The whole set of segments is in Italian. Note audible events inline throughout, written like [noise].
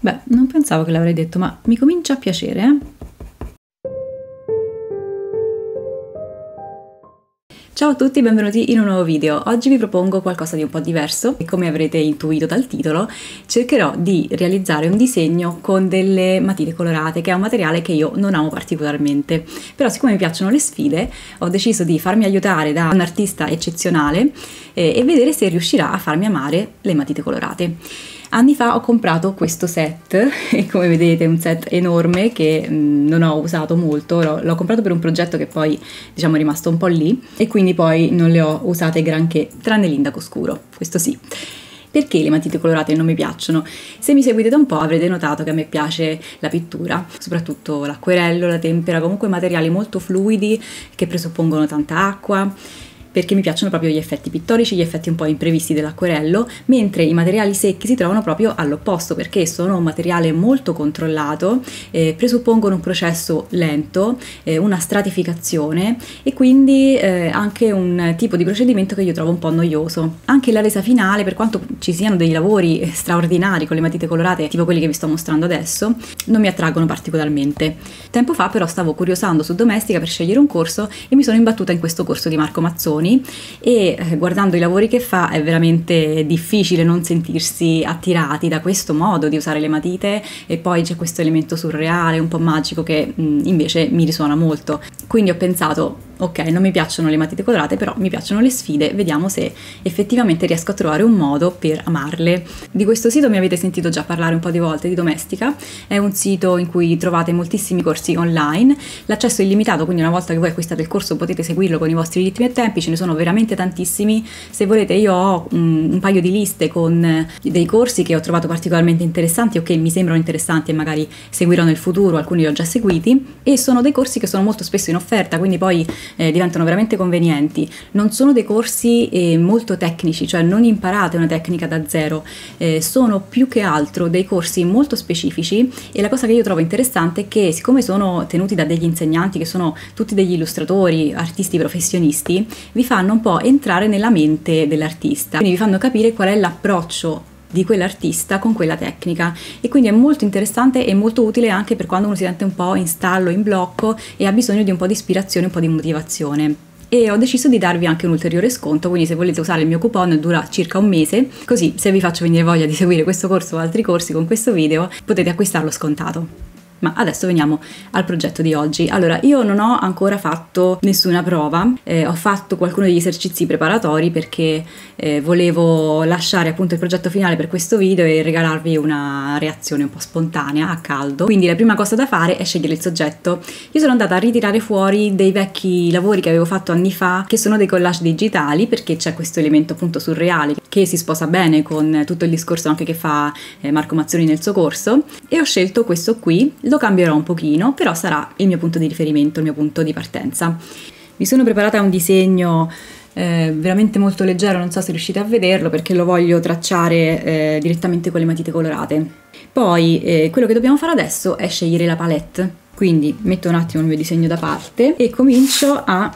Beh, non pensavo che l'avrei detto, ma mi comincia a piacere, eh? Ciao a tutti, benvenuti in un nuovo video. Oggi vi propongo qualcosa di un po' diverso e come avrete intuito dal titolo cercherò di realizzare un disegno con delle matite colorate che è un materiale che io non amo particolarmente però siccome mi piacciono le sfide ho deciso di farmi aiutare da un artista eccezionale eh, e vedere se riuscirà a farmi amare le matite colorate. Anni fa ho comprato questo set [laughs] e come vedete è un set enorme che mm, non ho usato molto, l'ho, comprato per un progetto che poi diciamo è rimasto un po' lì e quindi poi non le ho usate granché, tranne l'indaco scuro, questo sì. Perché le matite colorate non mi piacciono? Se mi seguite da un po' avrete notato che a me piace la pittura, soprattutto l'acquerello, la tempera, comunque materiali molto fluidi che presuppongono tanta acqua perché mi piacciono proprio gli effetti pittorici, gli effetti un po' imprevisti dell'acquerello, mentre i materiali secchi si trovano proprio all'opposto perché sono un materiale molto controllato, eh, presuppongono un processo lento, eh, una stratificazione e quindi eh, anche un tipo di procedimento che io trovo un po' noioso. Anche la resa finale, per quanto ci siano dei lavori [laughs] straordinari con le matite colorate, tipo quelli che vi sto mostrando adesso, non mi attraggono particolarmente. Tempo fa però stavo curiosando su Domestica per scegliere un corso e mi sono imbattuta in questo corso di Marco Mazzoni canzoni e eh, guardando i lavori che fa è veramente difficile non sentirsi attirati da questo modo di usare le matite e poi c'è questo elemento surreale, un po' magico che mh, invece mi risuona molto. Quindi ho pensato ok, non mi piacciono le matite colorate, però mi piacciono le sfide, vediamo se effettivamente riesco a trovare un modo per amarle. Di questo sito mi avete sentito già parlare un po' di volte di Domestica, è un sito in cui trovate moltissimi corsi online, l'accesso è illimitato, quindi una volta che voi acquistate il corso potete seguirlo con i vostri ritmi e tempi, ce ne sono veramente tantissimi, se volete io ho un, un paio di liste con dei corsi che ho trovato particolarmente interessanti o che mi sembrano interessanti e magari seguirò nel futuro, alcuni li ho già seguiti, e sono dei corsi che sono molto spesso in offerta, quindi poi eh, diventano veramente convenienti. Non sono dei corsi eh, molto tecnici, cioè non imparate una tecnica da zero, eh, sono più che altro dei corsi molto specifici e la cosa che io trovo interessante è che siccome sono tenuti da degli insegnanti che sono tutti degli illustratori, artisti professionisti, vi fanno un po' entrare nella mente dell'artista, quindi vi fanno capire qual è l'approccio di quell'artista con quella tecnica. E quindi è molto interessante e molto utile anche per quando uno si sente un po' in stallo, in blocco e ha bisogno di un po' di ispirazione, un po' di motivazione. E ho deciso di darvi anche un ulteriore sconto, quindi se volete usare il mio coupon dura circa un mese, così se vi faccio venire voglia di seguire questo corso o altri corsi con questo video potete acquistarlo scontato. Ma adesso veniamo al progetto di oggi. Allora, io non ho ancora fatto nessuna prova, eh, ho fatto qualcuno degli esercizi preparatori perché eh, volevo lasciare appunto il progetto finale per questo video e regalarvi una reazione un po' spontanea a caldo. Quindi la prima cosa da fare è scegliere il soggetto. Io sono andata a ritirare fuori dei vecchi lavori che avevo fatto anni fa, che sono dei collage digitali, perché c'è questo elemento appunto surreale che si sposa bene con tutto il discorso anche che fa eh, Marco Mazzoni nel suo corso, e ho scelto questo qui lo cambierò un pochino, però sarà il mio punto di riferimento, il mio punto di partenza. Mi sono preparata un disegno eh, veramente molto leggero, non so se riuscite a vederlo perché lo voglio tracciare eh, direttamente con le matite colorate. Poi eh, quello che dobbiamo fare adesso è scegliere la palette, quindi metto un attimo il mio disegno da parte e comincio a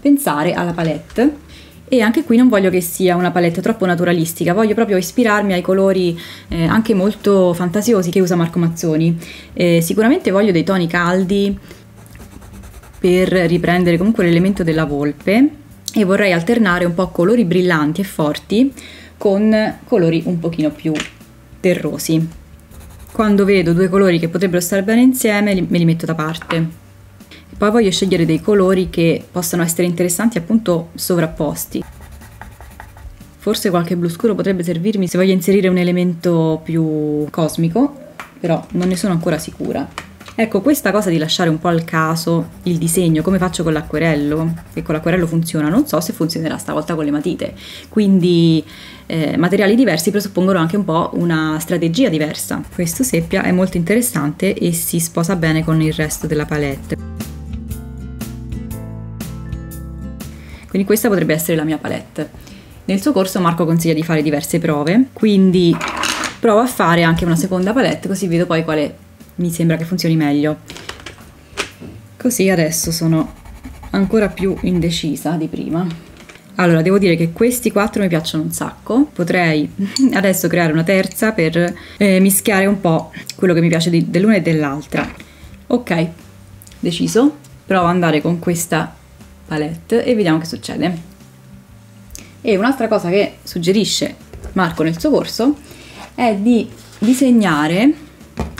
pensare alla palette e anche qui non voglio che sia una palette troppo naturalistica, voglio proprio ispirarmi ai colori eh, anche molto fantasiosi che usa Marco Mazzoni. Eh, sicuramente voglio dei toni caldi per riprendere comunque l'elemento della volpe e vorrei alternare un po' colori brillanti e forti con colori un pochino più terrosi. Quando vedo due colori che potrebbero stare bene insieme me li metto da parte. Poi voglio scegliere dei colori che possano essere interessanti appunto sovrapposti. Forse qualche blu scuro potrebbe servirmi se voglio inserire un elemento più cosmico, però non ne sono ancora sicura. Ecco, questa cosa di lasciare un po' al caso il disegno, come faccio con l'acquerello, che con l'acquerello funziona, non so se funzionerà stavolta con le matite. Quindi eh, materiali diversi presuppongono anche un po' una strategia diversa. Questo seppia è molto interessante e si sposa bene con il resto della palette. Quindi questa potrebbe essere la mia palette. Nel suo corso Marco consiglia di fare diverse prove, quindi provo a fare anche una seconda palette così vedo poi quale mi sembra che funzioni meglio. Così adesso sono ancora più indecisa di prima. Allora, devo dire che questi quattro mi piacciono un sacco. Potrei [laughs] adesso creare una terza per eh, mischiare un po' quello che mi piace dell'una e dell'altra. Ok, deciso. Provo ad andare con questa palette e vediamo che succede. E un'altra cosa che suggerisce Marco nel suo corso è di disegnare,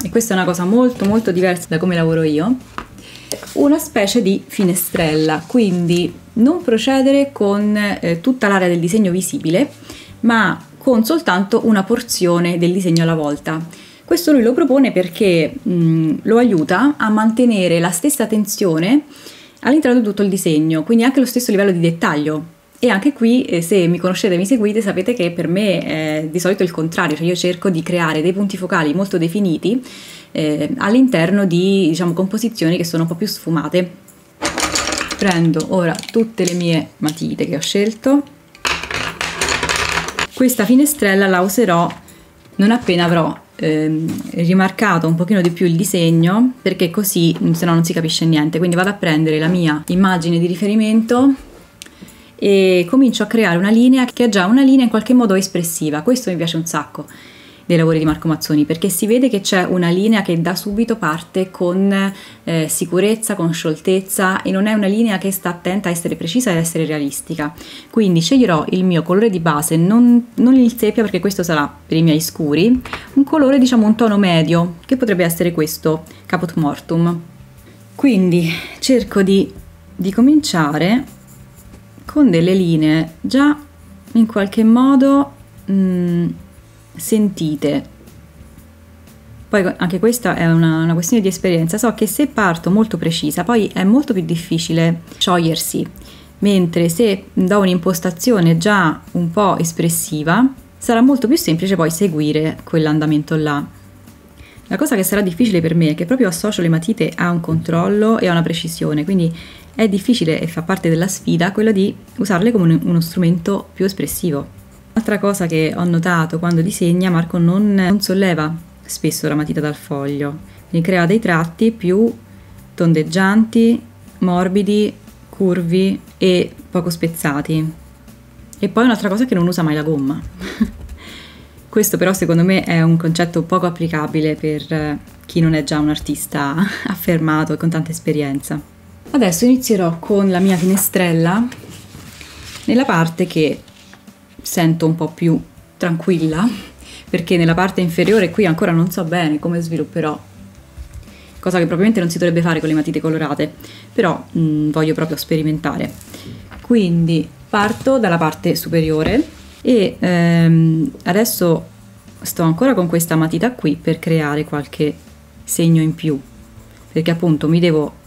e questa è una cosa molto molto diversa da come lavoro io, una specie di finestrella, quindi non procedere con eh, tutta l'area del disegno visibile, ma con soltanto una porzione del disegno alla volta. Questo lui lo propone perché mh, lo aiuta a mantenere la stessa tensione all'interno di tutto il disegno, quindi anche lo stesso livello di dettaglio. E anche qui, eh, se mi conoscete e mi seguite, sapete che per me è di solito il contrario, cioè io cerco di creare dei punti focali molto definiti eh, all'interno di diciamo, composizioni che sono un po' più sfumate. Prendo ora tutte le mie matite che ho scelto. Questa finestrella la userò non appena avrò ehm, rimarcato un pochino di più il disegno perché così se no non si capisce niente quindi vado a prendere la mia immagine di riferimento e comincio a creare una linea che è già una linea in qualche modo espressiva. Questo mi piace un sacco dei lavori di Marco Mazzoni perché si vede che c'è una linea che da subito parte con eh, sicurezza, con scioltezza e non è una linea che sta attenta a essere precisa e a essere realistica. Quindi sceglierò il mio colore di base, non, non il sepia perché questo sarà per i miei scuri, un colore diciamo un tono medio che potrebbe essere questo, Caput Mortum. Quindi cerco di, di cominciare con delle linee già in qualche modo mh, mm, sentite. Poi anche questa è una, una, questione di esperienza. So che se parto molto precisa, poi è molto più difficile sciogliersi, mentre se do un'impostazione già un po' espressiva, sarà molto più semplice poi seguire quell'andamento là. La cosa che sarà difficile per me è che proprio associo le matite a un controllo e a una precisione, quindi è difficile e fa parte della sfida quello di usarle come uno strumento più espressivo. Un'altra cosa che ho notato quando disegna, Marco non, non solleva spesso la matita dal foglio, quindi crea dei tratti più tondeggianti, morbidi, curvi e poco spezzati. E poi un'altra cosa è che non usa mai la gomma. [laughs] Questo però secondo me è un concetto poco applicabile per chi non è già un artista [laughs] affermato e con tanta esperienza. Adesso inizierò con la mia finestrella nella parte che sento un po' più tranquilla perché nella parte inferiore qui ancora non so bene come svilupperò cosa che probabilmente non si dovrebbe fare con le matite colorate però mh, mm, voglio proprio sperimentare quindi parto dalla parte superiore e ehm, adesso sto ancora con questa matita qui per creare qualche segno in più perché appunto mi devo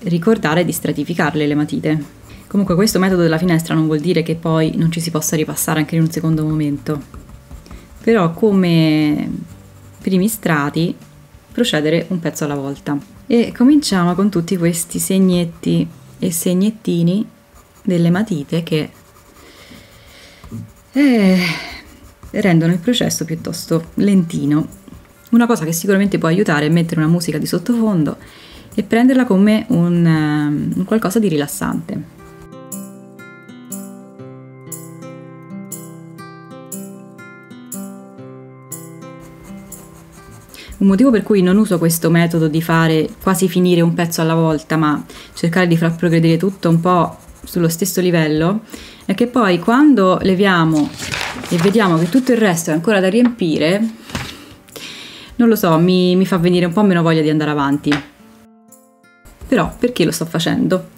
ricordare di stratificarle le matite. Comunque questo metodo della finestra non vuol dire che poi non ci si possa ripassare anche in un secondo momento, però come primi strati procedere un pezzo alla volta. E cominciamo con tutti questi segnetti e segnettini delle matite che eh, rendono il processo piuttosto lentino. Una cosa che sicuramente può aiutare è mettere una musica di sottofondo e prenderla come un, um, qualcosa di rilassante. Un motivo per cui non uso questo metodo di fare quasi finire un pezzo alla volta, ma cercare di far progredire tutto un po' sullo stesso livello, è che poi quando leviamo e vediamo che tutto il resto è ancora da riempire, non lo so, mi, mi fa venire un po' meno voglia di andare avanti. Però perché lo sto facendo?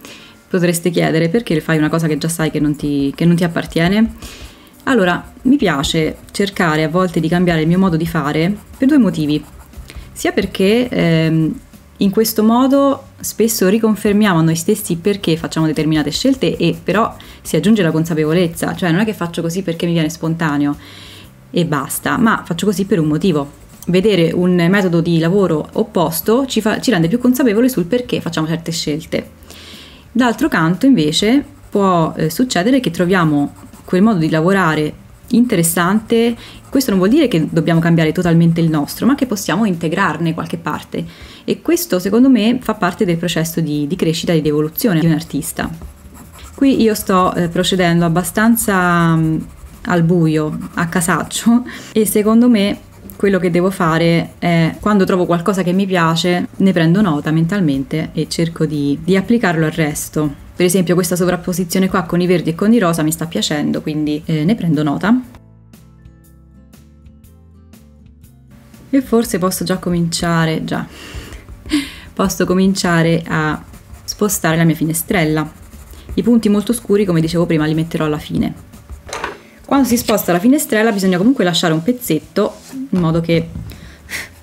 Potreste chiedere perché fai una cosa che già sai che non ti, che non ti appartiene? Allora, mi piace cercare a volte di cambiare il mio modo di fare per due motivi. Sia perché ehm, in questo modo spesso riconfermiamo a noi stessi perché facciamo determinate scelte e però si aggiunge la consapevolezza, cioè non è che faccio così perché mi viene spontaneo e basta, ma faccio così per un motivo vedere un metodo di lavoro opposto ci, fa, ci rende più consapevoli sul perché facciamo certe scelte. D'altro canto, invece, può eh, succedere che troviamo quel modo di lavorare interessante. Questo non vuol dire che dobbiamo cambiare totalmente il nostro, ma che possiamo integrarne qualche parte. E questo, secondo me, fa parte del processo di, di crescita e di evoluzione di un artista. Qui io sto eh, procedendo abbastanza mh, mm, al buio, a casaccio e secondo me quello che devo fare è quando trovo qualcosa che mi piace ne prendo nota mentalmente e cerco di, di applicarlo al resto. Per esempio questa sovrapposizione qua con i verdi e con i rosa mi sta piacendo, quindi eh, ne prendo nota. E forse posso già cominciare, già, [laughs] posso cominciare a spostare la mia finestrella. I punti molto scuri, come dicevo prima, li metterò alla fine. Quando si sposta la finestrella bisogna comunque lasciare un pezzetto in modo che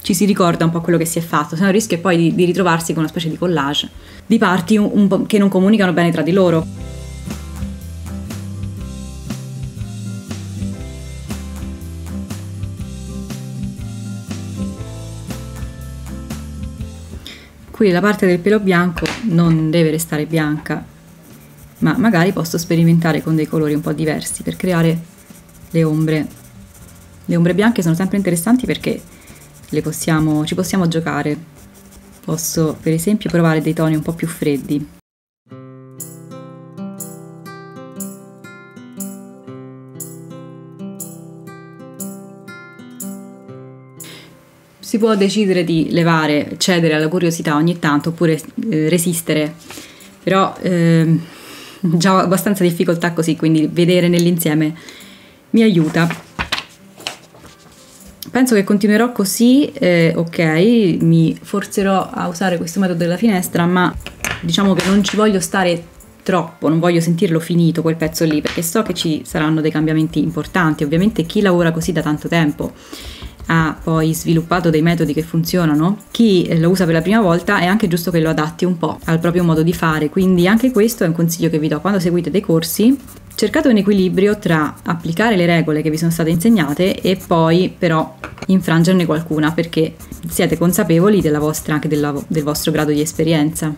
ci si ricorda un po' quello che si è fatto, se no rischia poi di, di ritrovarsi con una specie di collage di parti un, un che non comunicano bene tra di loro. Qui la parte del pelo bianco non deve restare bianca, ma magari posso sperimentare con dei colori un po' diversi per creare le ombre. Le ombre bianche sono sempre interessanti perché possiamo, ci possiamo giocare. Posso per esempio provare dei toni un po' più freddi. Si può decidere di levare, cedere alla curiosità ogni tanto oppure eh, resistere, però eh, già abbastanza difficoltà così, quindi vedere nell'insieme mi aiuta. Penso che continuerò così, eh, ok, mi forzerò a usare questo metodo della finestra, ma diciamo che non ci voglio stare troppo, non voglio sentirlo finito quel pezzo lì, perché so che ci saranno dei cambiamenti importanti. Ovviamente chi lavora così da tanto tempo ha poi sviluppato dei metodi che funzionano, chi lo usa per la prima volta è anche giusto che lo adatti un po' al proprio modo di fare, quindi anche questo è un consiglio che vi do quando seguite dei corsi, Cercate un equilibrio tra applicare le regole che vi sono state insegnate e poi però infrangerne qualcuna perché siete consapevoli della vostra, anche della, del vostro grado di esperienza.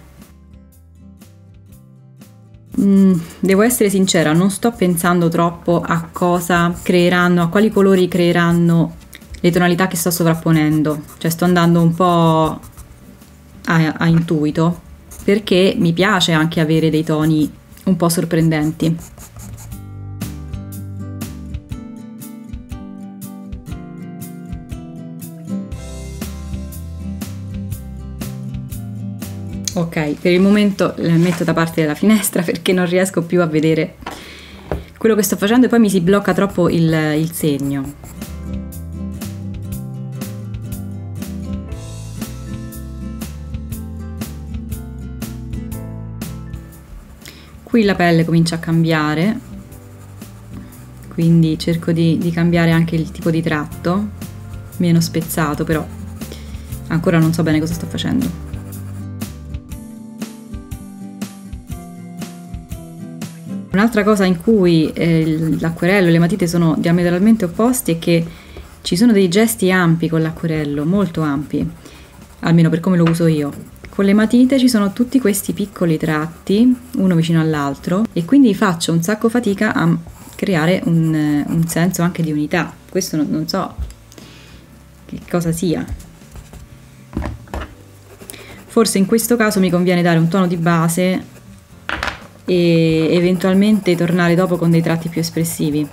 Mm, devo essere sincera, non sto pensando troppo a cosa creeranno, a quali colori creeranno le tonalità che sto sovrapponendo, cioè sto andando un po' a, a intuito perché mi piace anche avere dei toni un po' sorprendenti. Ok, per il momento la metto da parte della finestra perché non riesco più a vedere quello che sto facendo e poi mi si blocca troppo il, il segno. Qui la pelle comincia a cambiare, quindi cerco di, di cambiare anche il tipo di tratto, meno spezzato però ancora non so bene cosa sto facendo. Un'altra cosa in cui eh, l'acquerello e le matite sono diametralmente opposti è che ci sono dei gesti ampi con l'acquerello, molto ampi, almeno per come lo uso io. Con le matite ci sono tutti questi piccoli tratti, uno vicino all'altro, e quindi faccio un sacco fatica a creare un, un senso anche di unità. Questo non, non so che cosa sia. Forse in questo caso mi conviene dare un tono di base e eventualmente tornare dopo con dei tratti più espressivi.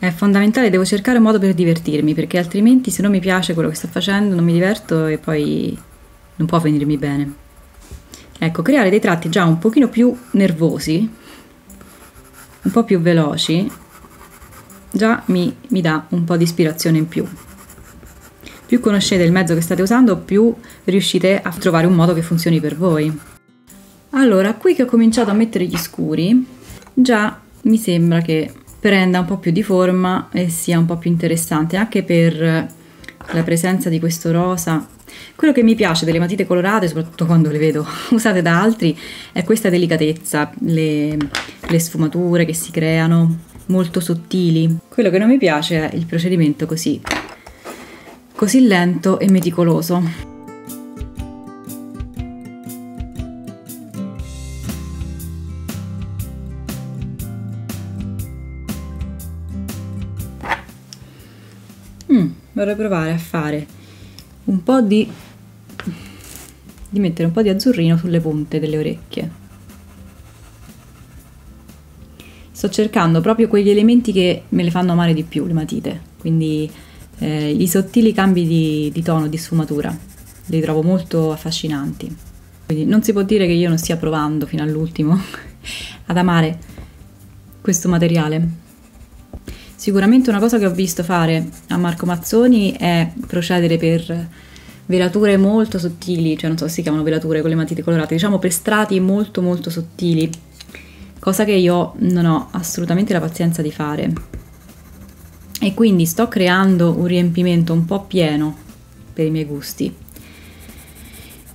È fondamentale, devo cercare un modo per divertirmi, perché altrimenti se non mi piace quello che sto facendo, non mi diverto e poi non può venirmi bene. Ecco, creare dei tratti già un pochino più nervosi, un po' più veloci, già mi, mi dà un po' di ispirazione in più. Più conoscete il mezzo che state usando, più riuscite a trovare un modo che funzioni per voi. Allora, qui che ho cominciato a mettere gli scuri, già mi sembra che prenda un po' più di forma e sia un po' più interessante, anche per la presenza di questo rosa. Quello che mi piace delle matite colorate, soprattutto quando le vedo [laughs] usate da altri, è questa delicatezza, le, le sfumature che si creano, molto sottili. Quello che non mi piace è il procedimento così, così lento e meticoloso. Vorrei provare a fare un po' di di mettere un po' di azzurrino sulle punte delle orecchie sto cercando proprio quegli elementi che me le fanno amare di più le matite, quindi eh, i sottili cambi di, di tono, di sfumatura, li trovo molto affascinanti. Quindi non si può dire che io non stia provando fino all'ultimo [laughs] ad amare questo materiale. Sicuramente una cosa che ho visto fare a Marco Mazzoni è procedere per velature molto sottili, cioè non so se si chiamano velature con le matite colorate, diciamo per strati molto molto sottili, cosa che io non ho assolutamente la pazienza di fare. E quindi sto creando un riempimento un po' pieno per i miei gusti.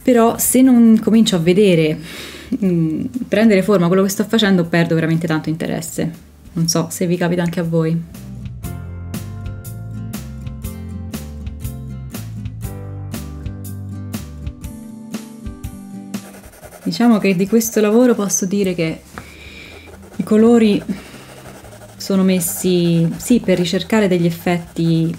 Però se non comincio a vedere, mh, mm, prendere forma quello che sto facendo, perdo veramente tanto interesse. Non so se vi capita anche a voi. Diciamo che di questo lavoro posso dire che i colori sono messi sì per ricercare degli effetti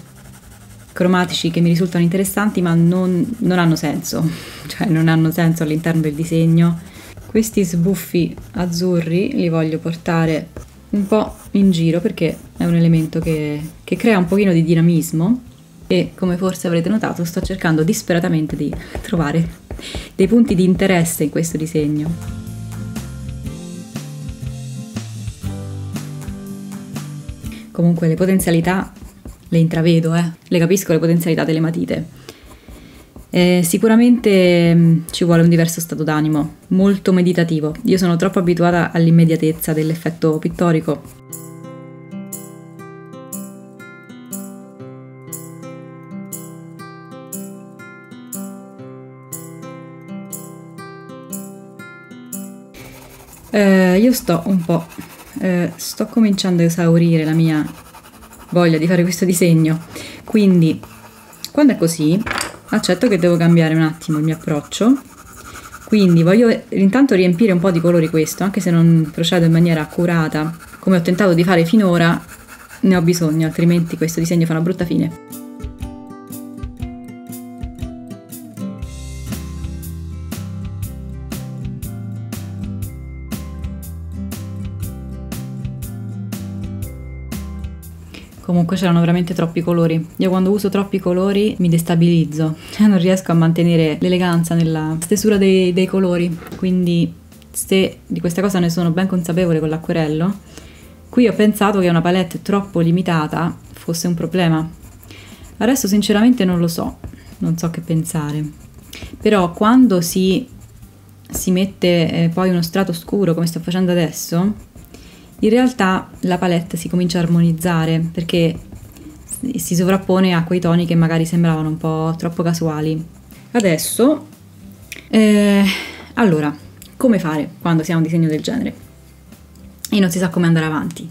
cromatici che mi risultano interessanti ma non, non hanno senso, [laughs] cioè non hanno senso all'interno del disegno. Questi sbuffi azzurri li voglio portare un po' in giro perché è un elemento che, che crea un pochino di dinamismo e come forse avrete notato sto cercando disperatamente di trovare dei punti di interesse in questo disegno. Comunque le potenzialità le intravedo, eh. le capisco le potenzialità delle matite. Eh, sicuramente mm, ci vuole un diverso stato d'animo, molto meditativo. Io sono troppo abituata all'immediatezza dell'effetto pittorico. Eh, io sto un po', eh, sto cominciando a esaurire la mia voglia di fare questo disegno, quindi quando è così accetto che devo cambiare un attimo il mio approccio. Quindi voglio intanto riempire un po' di colori questo anche se non procedo in maniera accurata come ho tentato di fare finora ne ho bisogno altrimenti questo disegno fa una brutta fine Comunque c'erano veramente troppi colori. Io quando uso troppi colori mi destabilizzo, [laughs] non riesco a mantenere l'eleganza nella stesura dei, dei colori. Quindi se di questa cosa ne sono ben consapevole con l'acquerello, qui ho pensato che una palette troppo limitata fosse un problema. Adesso sinceramente non lo so, non so che pensare. Però quando si, si mette eh, poi uno strato scuro come sto facendo adesso, in realtà la palette si comincia a armonizzare perché si sovrappone a quei toni che magari sembravano un po' troppo casuali. Adesso, eh, allora, come fare quando si ha un disegno del genere e non si sa come andare avanti?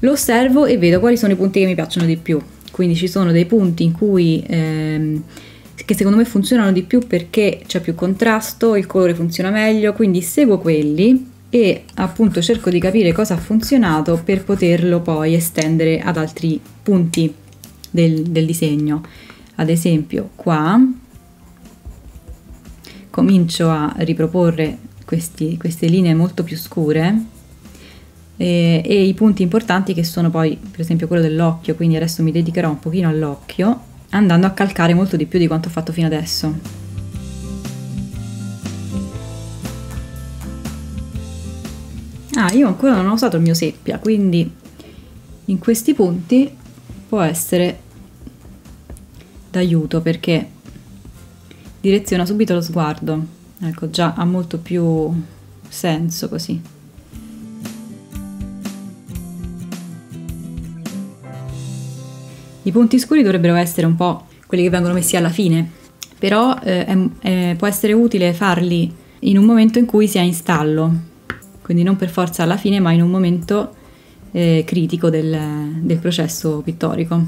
Lo osservo e vedo quali sono i punti che mi piacciono di più. Quindi ci sono dei punti in cui ehm, che secondo me funzionano di più perché c'è più contrasto, il colore funziona meglio, quindi seguo quelli e appunto cerco di capire cosa ha funzionato per poterlo poi estendere ad altri punti del, del disegno. Ad esempio qua comincio a riproporre questi, queste linee molto più scure e, e, i punti importanti che sono poi per esempio quello dell'occhio, quindi adesso mi dedicherò un pochino all'occhio andando a calcare molto di più di quanto ho fatto fino adesso. Ah, io ancora non ho usato il mio seppia, quindi in questi punti può essere d'aiuto perché direziona subito lo sguardo. Ecco, già ha molto più senso così. I punti scuri dovrebbero essere un po' quelli che vengono messi alla fine, però eh, è, è, può essere utile farli in un momento in cui si è in stallo, quindi non per forza alla fine, ma in un momento eh, critico del, del processo pittorico.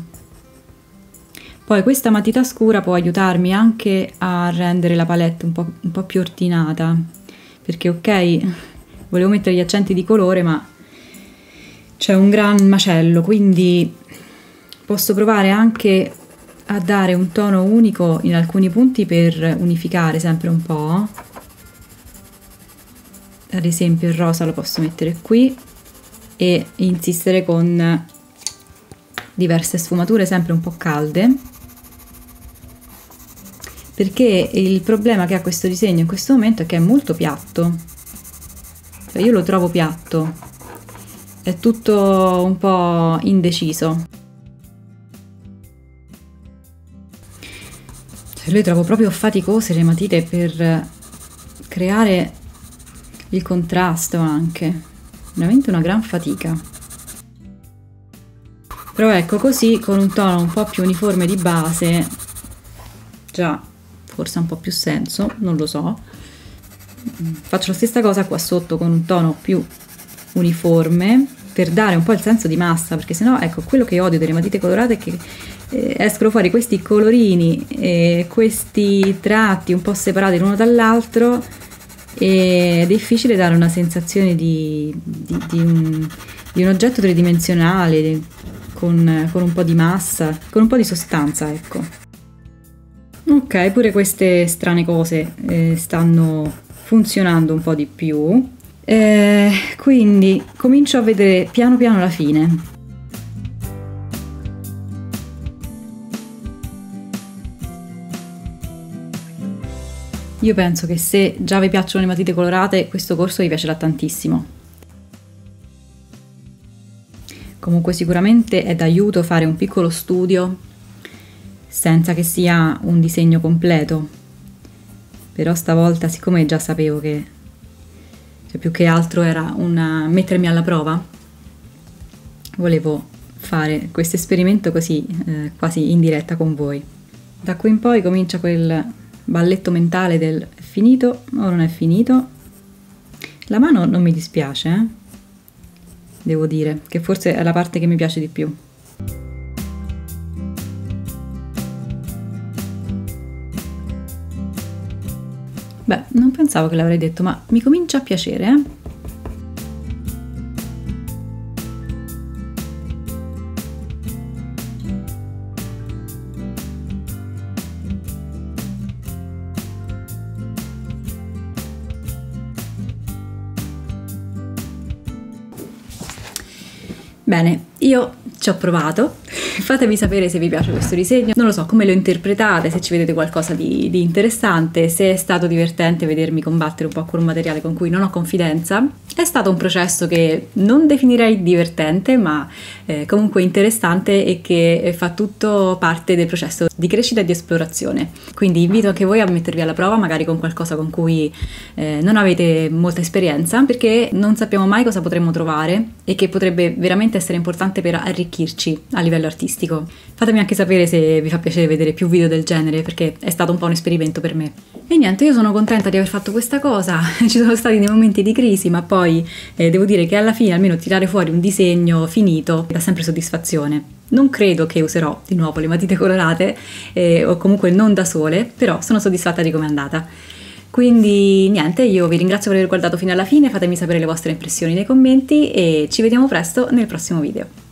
Poi questa matita scura può aiutarmi anche a rendere la palette un po', un po', più ordinata, perché ok, volevo mettere gli accenti di colore, ma c'è un gran macello, quindi posso provare anche a dare un tono unico in alcuni punti per unificare sempre un po' ad esempio il rosa lo posso mettere qui e insistere con diverse sfumature sempre un po' calde. Perché il problema che ha questo disegno in questo momento è che è molto piatto. Cioè io lo trovo piatto. È tutto un po' indeciso. Cioè, io trovo proprio faticose le matite per creare il contrasto anche. Veramente una gran fatica. Però ecco così con un tono un po' più uniforme di base già forse ha un po' più senso non lo so. Faccio la stessa cosa qua sotto con un tono più uniforme per dare un po' il senso di massa perché sennò ecco quello che odio delle matite colorate è che eh, escono fuori questi colorini e questi tratti un po' separati l'uno dall'altro è difficile dare una sensazione di, di, di, un, di un, oggetto tridimensionale con, con, un po' di massa, con un po' di sostanza, ecco. Ok, pure queste strane cose eh, stanno funzionando un po' di più. Eh, quindi comincio a vedere piano piano la fine. Io penso che se già vi piacciono le matite colorate, questo corso vi piacerà tantissimo. Comunque sicuramente è d'aiuto fare un piccolo studio senza che sia un disegno completo. Però stavolta, siccome già sapevo che cioè più che altro era una mettermi alla prova, volevo fare questo esperimento così eh, quasi in diretta con voi. Da qui in poi comincia quel balletto mentale del è finito o non è finito. La mano non mi dispiace, eh? devo dire, che forse è la parte che mi piace di più. Beh, non pensavo che l'avrei detto, ma mi comincia a piacere, eh? Bene, io ci ho provato, fatemi sapere se vi piace questo disegno, non lo so come lo interpretate, se ci vedete qualcosa di, di, interessante, se è stato divertente vedermi combattere un po' con un materiale con cui non ho confidenza. È stato un processo che non definirei divertente, ma eh, comunque interessante e che fa tutto parte del processo di crescita e di esplorazione. Quindi invito anche voi a mettervi alla prova, magari con qualcosa con cui eh, non avete molta esperienza, perché non sappiamo mai cosa potremmo trovare e che potrebbe veramente essere importante per arricchirci a livello artistico. Fatemi anche sapere se vi fa piacere vedere più video del genere, perché è stato un po' un esperimento per me. E niente, io sono contenta di aver fatto questa cosa, [laughs] ci sono stati dei momenti di crisi, ma poi eh, devo dire che alla fine almeno tirare fuori un disegno finito dà sempre soddisfazione. Non credo che userò di nuovo le matite colorate eh, o comunque non da sole, però sono soddisfatta di come è andata. Quindi niente, io vi ringrazio per aver guardato fino alla fine, fatemi sapere le vostre impressioni nei commenti e ci vediamo presto nel prossimo video.